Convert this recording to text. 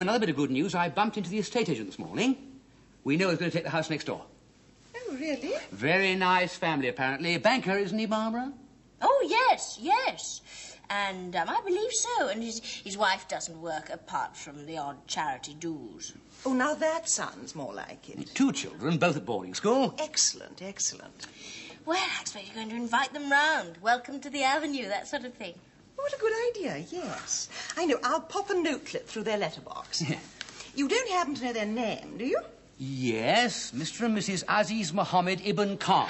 Another bit of good news. I bumped into the estate agent this morning. We know he's going to take the house next door. Oh, really? Very nice family, apparently. A banker, isn't he, Barbara? Oh, yes, yes. And um, I believe so. And his, his wife doesn't work apart from the odd charity dues. Oh, now that sounds more like it. Two children, both at boarding school. Excellent, excellent. Well, I expect you're going to invite them round. Welcome to the Avenue, that sort of thing. What a good idea, yes. I know. I'll pop a notelet through their letterbox. you don't happen to know their name, do you? Yes, Mr. and Mrs. Aziz Mohammed Ibn Khan.